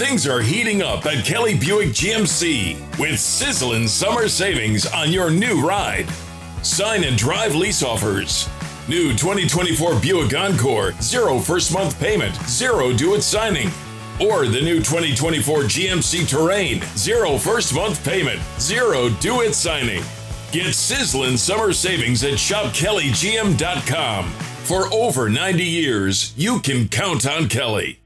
Things are heating up at Kelly Buick GMC with sizzling summer savings on your new ride. Sign and drive lease offers. New 2024 Buick Encore, zero first month payment, zero due at signing. Or the new 2024 GMC Terrain, zero first month payment, zero due at signing. Get sizzling summer savings at shopkellygm.com. For over 90 years, you can count on Kelly.